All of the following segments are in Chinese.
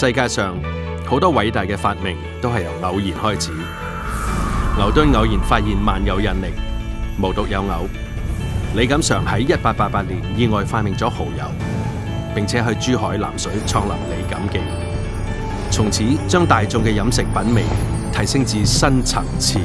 世界上好多偉大嘅發明都係由偶然開始。牛頓偶然發現萬有引力，無獨有偶，李錦常喺一八八八年意外發明咗蠔油，並且去珠海南水創立李錦記，從此將大眾嘅飲食品味提升至新層次。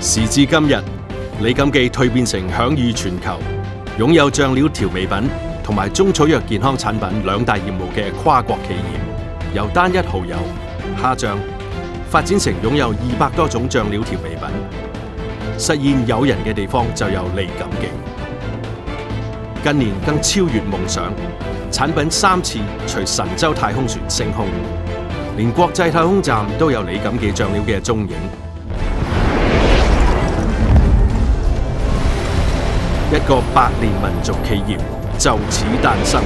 時至今日，李錦記蛻變成享誉全球，擁有醬料調味品同埋中草藥健康產品兩大業務嘅跨國企業，由單一蚝油、蝦醬發展成擁有二百多種醬料調味品，實現有人嘅地方就有李錦記。近年更超越夢想，產品三次隨神舟太空船升空，連國際太空站都有李錦記醬料嘅蹤影。一個百年民族企業就此誕生。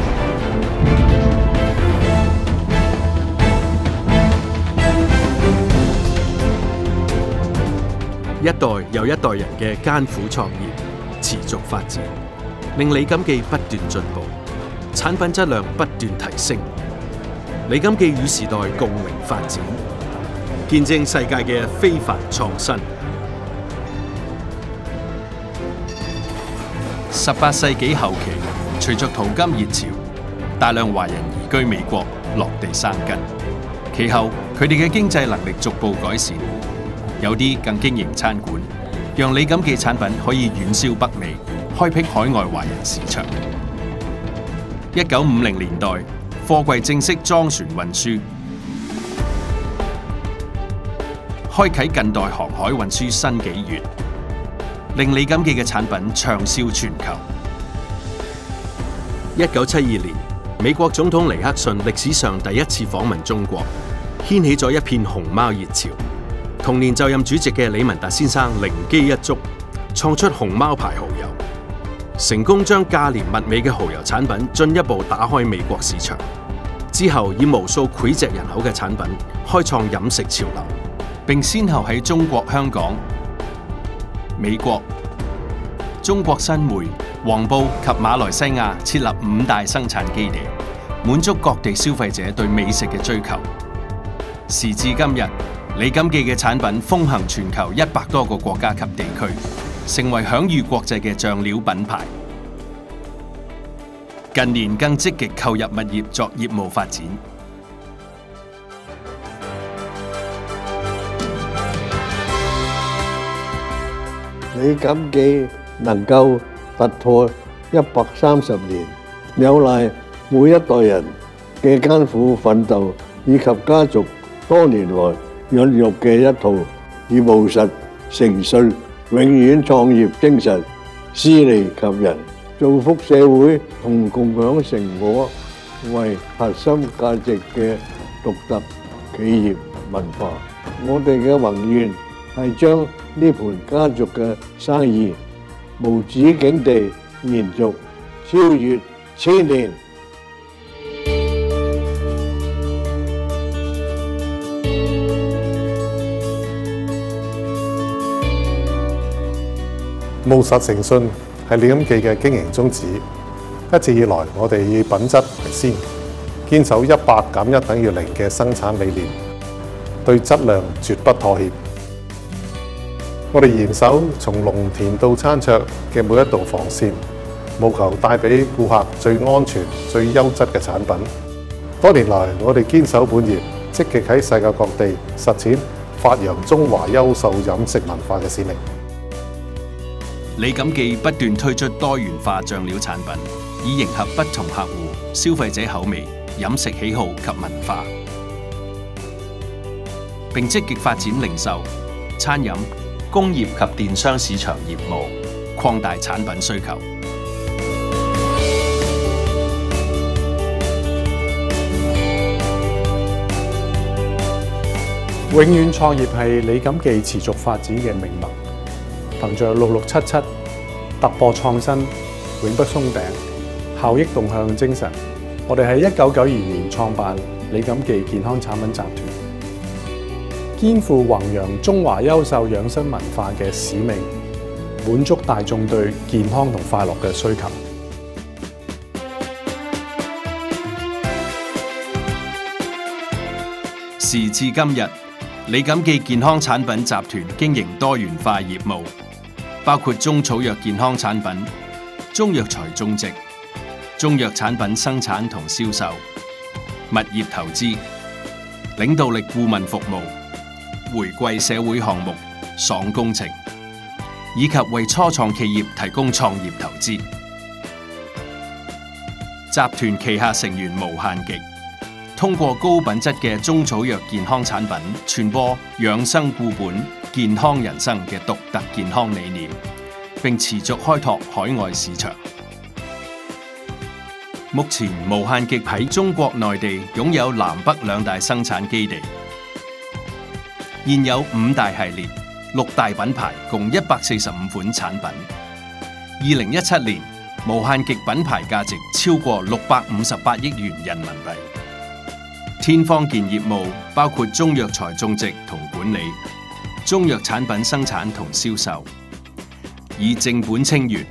一代又一代人嘅艱苦創業，持續發展，令李錦記不斷進步，產品質量不斷提升。李錦記與時代共榮發展，見證世界嘅非凡創新。十八世紀後期，隨着淘金熱潮，大量華人移居美國，落地生根。其後，佢哋嘅經濟能力逐步改善，有啲更經營餐館，讓李錦記產品可以遠銷北美，開闢海外華人市場。一九五零年代，貨櫃正式裝船運輸，開啟近代航海運輸新紀元。令李錦記嘅產品暢銷全球。一九七二年，美国总统尼克逊历史上第一次访问中国，掀起咗一片熊猫热潮。同年就任主席嘅李文达先生灵机一触，创出熊猫牌蚝油，成功将价廉物美嘅蚝油产品进一步打开美国市场。之后以无数脍炙人口嘅产品开创饮食潮流，并先后喺中国香港、美国、中国新梅、黃埔及馬來西亞設立五大生產基地，滿足各地消費者對美食嘅追求。時至今日，李錦記嘅產品風行全球一百多個國家及地區，成為享譽國際嘅醬料品牌。近年更積極購入物業作業務發展。李錦記能夠突破一百三十年，有赖每一代人嘅艰苦奋斗，以及家族多年来孕育嘅一套以务实、诚信、永远创业精神，施利及人，造福社会同共享成果为核心价值嘅独特企业文化。我哋嘅宏愿系将呢盘家族嘅生意無止境地延續，超越千年。務實誠信係李錦記嘅經營宗旨。一直以來，我哋以品質為先，堅守一百減一等於零嘅生產理念，對質量絕不妥協。我哋嚴守從農田到餐桌嘅每一道防線，務求帶俾顧客最安全、最優質嘅產品。多年來，我哋堅守本業，積極喺世界各地實踐發揚中華優秀飲食文化嘅使命。李錦記不斷推出多元化醬料產品，以迎合不同客户、消費者口味、飲食喜好及文化，並積極發展零售、餐飲、工业及电商市场业务，扩大产品需求。永遠創業係李錦記持續發展嘅命脈。憑着六六七七突破創新、永不鬆餅、效益動向精神，我哋喺一九九二年創辦李錦記健康產品集團，肩负弘扬中华优秀养生文化嘅使命，满足大众对健康同快乐嘅需求。时至今日，李锦记健康产品集团经营多元化业务，包括中草药健康产品、中药材种植、中药产品生产同销售、物业投资、领导力顾问服务。回饋社會項目、爽工程，以及為初創企業提供創業投資。集團旗下成員無限極，通過高品質嘅中草藥健康產品，傳播養生固本、健康人生嘅獨特健康理念，並持續開拓海外市場。目前無限極喺中國內地擁有南北兩大生產基地，現有五大系列、六大品牌，共一百四十五款產品。二零一七年，無限極品牌價值超過六百五十八億元人民幣。天方健業務包括中藥材種植同管理、中藥產品生產同銷售，以正本清源、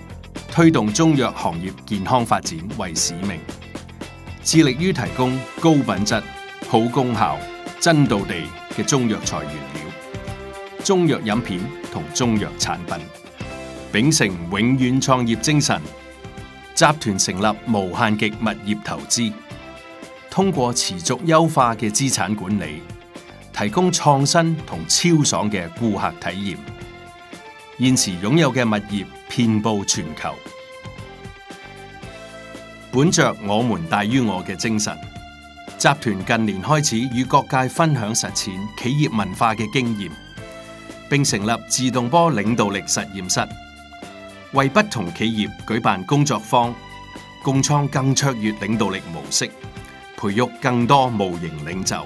推動中藥行業健康發展為使命，致力於提供高品質、好功效、真道地中藥材原料、中藥飲片同中藥產品，秉承永遠創業精神。集團成立無限極物業投資，通過持續優化嘅資產管理，提供創新同超爽嘅顧客體驗。現時擁有嘅物業遍佈全球。本着我們大於我嘅精神，集團近年開始與各界分享實踐企業文化嘅經驗，並成立自動波領導力實驗室。為不同企業舉辦工作坊，共創更卓越領導力模式，培育更多無形領袖。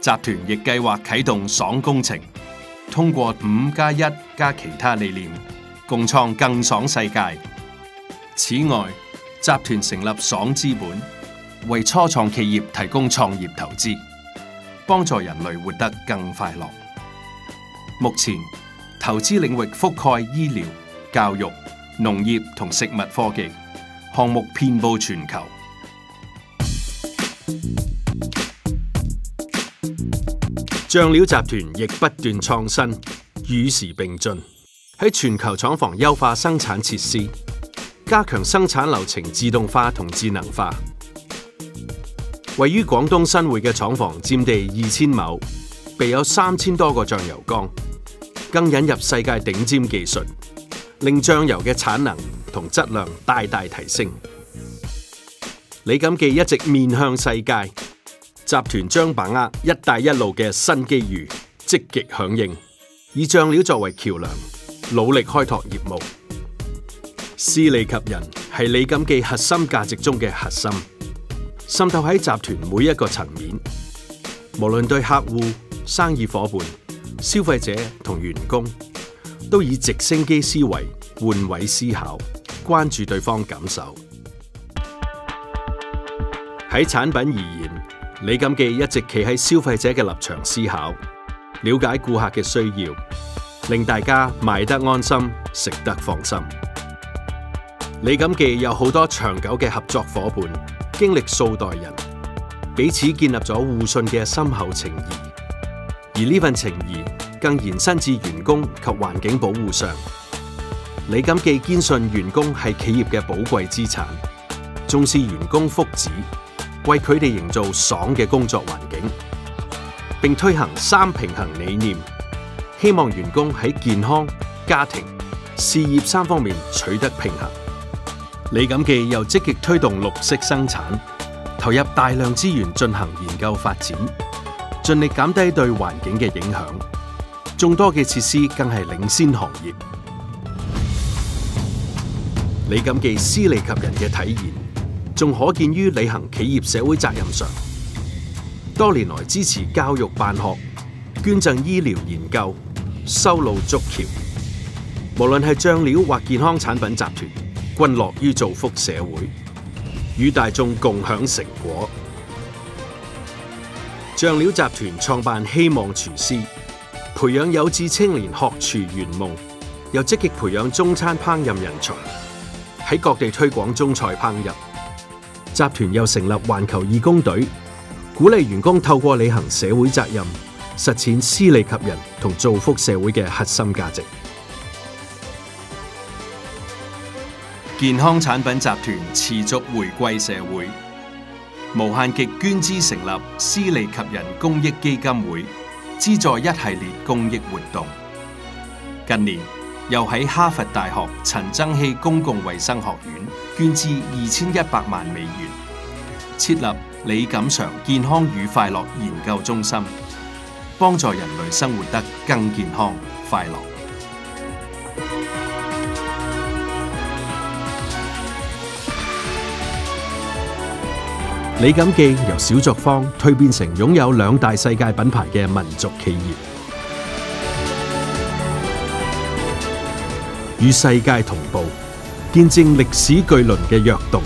集團亦計劃啟動爽工程，通過五加一加其他理念，共創更爽世界。此外，集團成立爽資本，為初創企業提供創業投資，幫助人類活得更快樂。目前，投資領域覆蓋醫療、教育、農業同食物科技，項目遍佈全球。醬料集團亦不斷創新，與時並進，喺全球廠房優化生產設施，加強生產流程自動化同智能化。位於廣東新會嘅廠房佔地二千亩，備有三千多個醬油缸。更引入世界頂尖技術，令醬油嘅產能同質量大大提升。李錦記一直面向世界，集團將把握“一帶一路”嘅新機遇，積極響應，以醬料作為橋梁，努力開拓業務。私利及人系李锦记核心价值中嘅核心，渗透喺集团每一个层面，无论对客户、生意伙伴。消费者同员工都以直升机思维换位思考，关注对方感受。喺产品而言，李锦记一直企喺消费者嘅立场思考，了解顾客嘅需要，令大家买得安心，食得放心。李锦記有好多長久嘅合作伙伴，經歷數代人，彼此建立咗互信嘅深厚情谊。而呢份情谊更延伸至員工及環境保護上。李锦記堅信員工係企業嘅寶貴資產，重視員工福祉，為佢哋營造爽嘅工作環境，並推行三平衡理念，希望員工喺健康、家庭、事業三方面取得平衡。李锦記又積極推動綠色生產，投入大量資源進行研究發展。盡力減低對環境嘅影響，眾多嘅設施更係領先行業。李锦記私利及人嘅體現，仲可見於履行企業社會責任上。多年來支持教育辦學、捐贈醫療研究、修路築橋，無論係醬料或健康產品集團，均樂於造福社會，與大眾共享成果。醬料集團創辦希望廚師，培養有志青年學廚圓夢，又積極培養中餐烹飪人才，喺各地推廣中菜烹飪。集團又成立環球義工隊，鼓勵員工透過履行社會責任，實踐私利及人同造福社會嘅核心價值。健康產品集團持續回歸社會，無限極捐資成立私利及人公益基金會，資助一系列公益活動。近年又喺哈佛大學陳曾熙公共衛生學院捐資二千一百萬美元，設立李錦祥健康與快樂研究中心，幫助人類生活得更健康快樂。李锦記由小作坊蛻變成擁有兩大世界品牌嘅民族企業，與世界同步，見證歷史巨輪嘅躍動，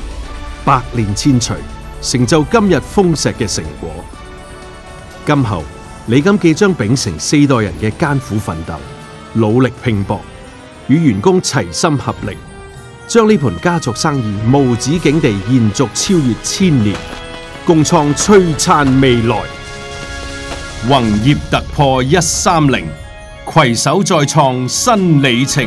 百年千锤，成就今日豐碩嘅成果。今後李锦記將秉承四代人嘅艱苦奮鬥、努力拼搏，與員工齊心合力，將呢盤家族生意無止境地延續超越千年。共创璀璨未来，宏业突破一三零，携手再创新里程。